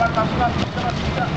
빨리 다시 가서 찾아갑니다.